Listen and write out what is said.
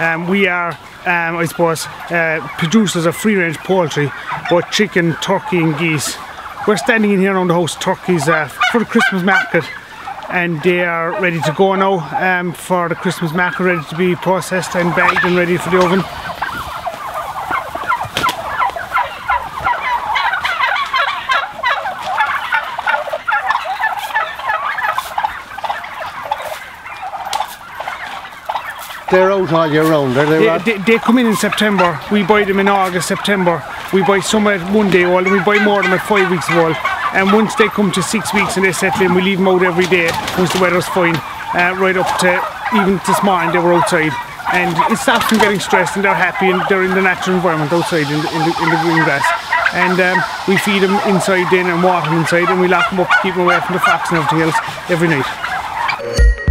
Um, we are, um, I suppose, uh, producers of free range poultry, both chicken, turkey, and geese. We're standing in here on the house, turkeys uh, for the Christmas market, and they are ready to go now um, for the Christmas market, ready to be processed and bagged and ready for the oven. They're out all year round, are they? They, they, they come in in September. We buy them in August, September. We buy some at one day old, and we buy more of them at five weeks old. And once they come to six weeks and they settle in, we leave them out every day once the weather's fine, uh, right up to even this morning they were outside. And it stops them getting stressed and they're happy and they're in the natural environment outside in the, in the, in the green grass. And um, we feed them inside then and water them inside and we lock them up to keep them away from the fox and everything else every night.